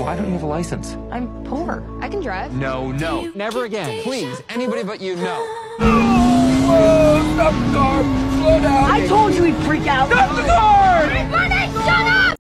Why don't you have a license? I'm poor. I can drive. No, no, never again. Please, anybody but you, no. Whoa, stop the car! Slow down! I told you he'd freak out. Stop the car!